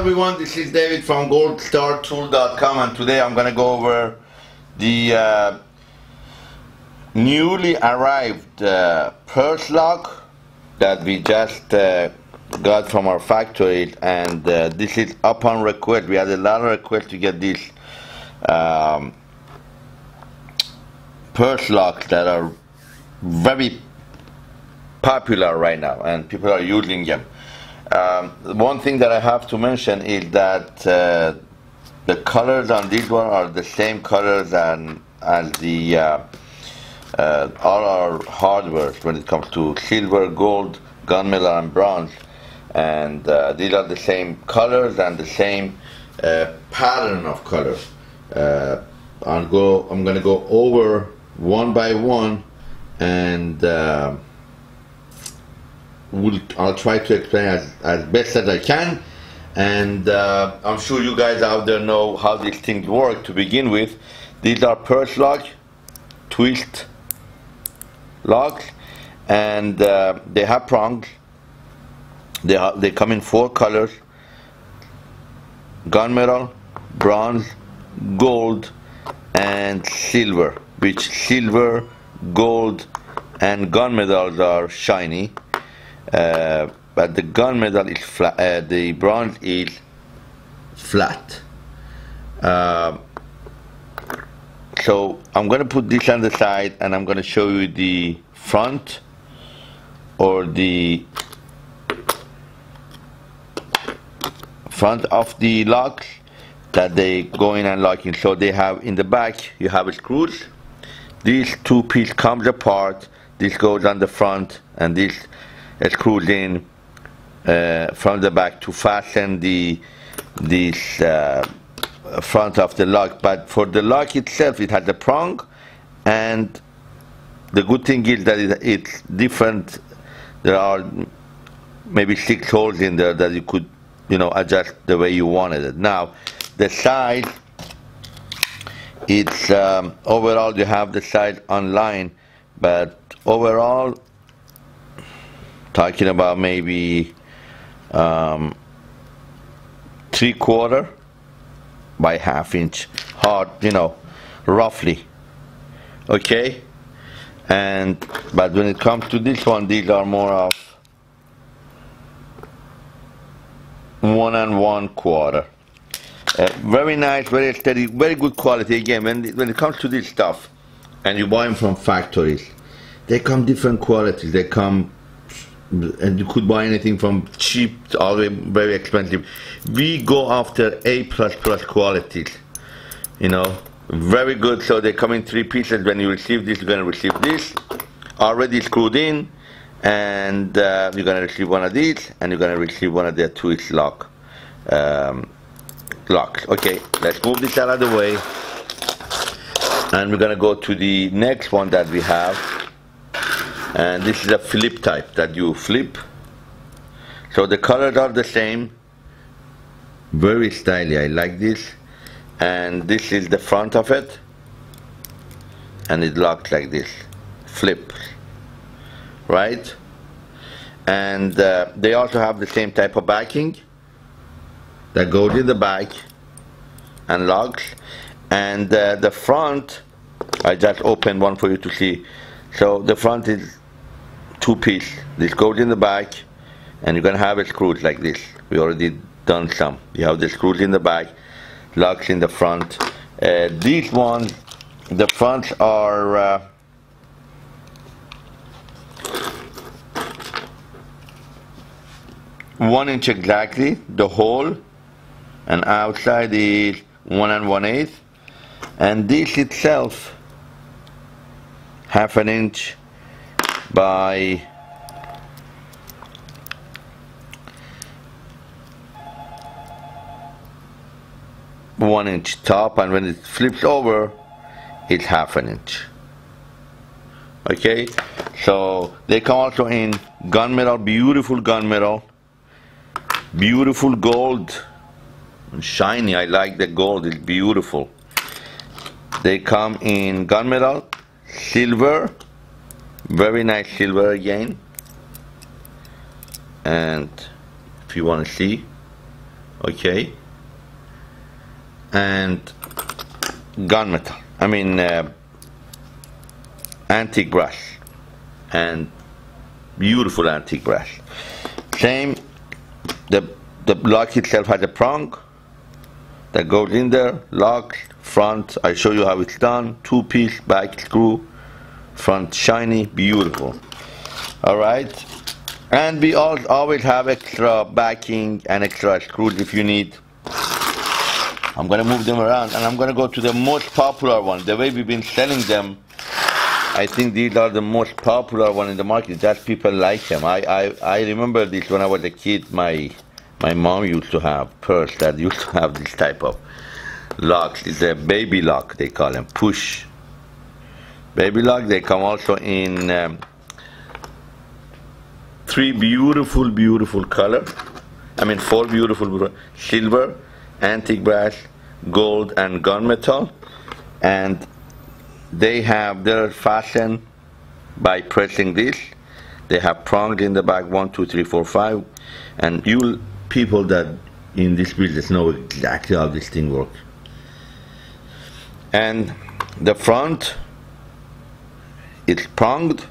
everyone, this is David from goldstartool.com and today I'm going to go over the uh, newly arrived uh, purse lock that we just uh, got from our factory and uh, this is upon request. We had a lot of requests to get these um, purse locks that are very popular right now and people are using them. Um, one thing that I have to mention is that uh, the colors on this one are the same colors and as the uh, uh, all our hardware when it comes to silver, gold, gunmetal, and bronze. And uh, these are the same colors and the same uh, pattern of colors. Uh, I'll go. I'm going to go over one by one and will I'll try to explain as, as best as I can. And uh, I'm sure you guys out there know how these things work to begin with. These are purse lock twist locks and uh, they have prongs. They, are, they come in four colors. Gunmetal bronze gold and silver which silver gold and gunmetals are shiny but the gunmetal is flat, uh, the bronze is flat. Uh, so I'm going to put this on the side and I'm going to show you the front or the front of the locks that they go in and lock in. So they have in the back you have screws. These two pieces comes apart. This goes on the front and this screws in uh, from the back to fasten the this uh, front of the lock. But for the lock itself it has a prong and the good thing is that it's different. There are maybe six holes in there that you could you know adjust the way you wanted it. Now the size it's um, overall you have the size online but overall talking about maybe um, three quarter by half inch hard you know roughly okay? And but when it comes to this one these are more of one and one quarter. Uh, very nice very steady very good quality. Again when, when it comes to this stuff and you buy them from factories they come different qualities. They come and you could buy anything from cheap all the way very expensive. We go after a plus plus qualities you know. Very good. So they come in three pieces. When you receive this you're to receive this. Already screwed in and uh, you're to receive one of these and you're to receive one of their twist lock um, locks. Okay let's move this out of the way. And we're to go to the next one that we have and this is a flip type that you flip. So the colors are the same. Very stylish I like this. And this is the front of it. And it locks like this. Flip. Right? And uh, they also have the same type of backing. That goes in the back and locks. And uh, the front I just opened one for you to see. So the front is two piece. This goes in the back and you're gonna have a screws like this. We already done some. You have the screws in the back, locks in the front. Uh, these ones, the fronts are uh, one inch exactly, the hole, and outside is one and one eighth. And this itself, half an inch by one inch top and when it flips over it's half an inch. Okay? So they come also in gunmetal beautiful gunmetal beautiful gold. Shiny I like the gold it's beautiful. They come in gunmetal silver very nice silver again. And if you want to see okay. And gunmetal I mean uh, antique brush and beautiful antique brush. Same the the lock itself has a prong that goes in there lock front I show you how it's done two piece back screw front shiny beautiful. All right? And we all always have extra backing and extra screws if you need. I'm gonna move them around and I'm gonna go to the most popular one. The way we've been selling them I think these are the most popular one in the market. Just people like them. I, I, I remember this when I was a kid my my mom used to have purse that used to have this type of locks. It's a baby lock they call them push baby lock they come also in um, three beautiful beautiful color. I mean four beautiful silver antique brass gold and gunmetal. And they have they're fastened by pressing this. They have prongs in the back one two three four five. And you people that in this business know exactly how this thing works. And the front it's pronged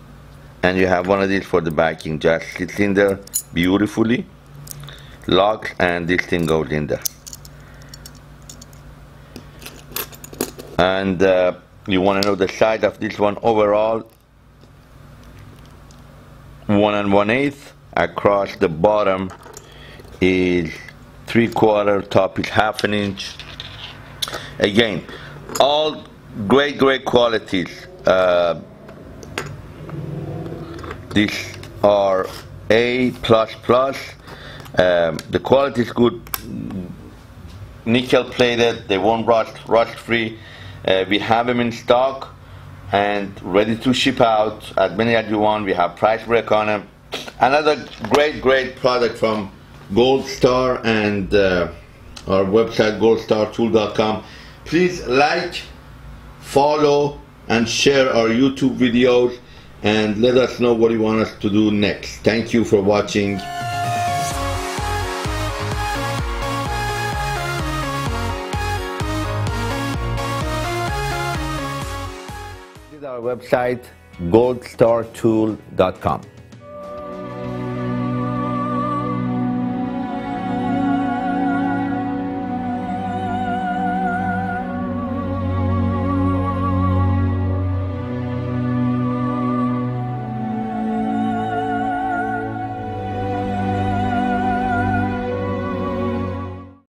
and you have one of these for the backing just sits in there beautifully locks and this thing goes in there. And uh, you want to know the size of this one? Overall one and one eighth. Across the bottom is three quarter top is half an inch. Again all great great qualities. Uh, these are A++. Um, the quality is good. Nickel plated. They won't rust, rust free. Uh, we have them in stock and ready to ship out as many as you want. We have price break on them. Another great, great product from Gold Star and uh, our website goldstartool.com. Please like, follow, and share our YouTube videos and let us know what you want us to do next. Thank you for watching. Visit our website goldstartool.com.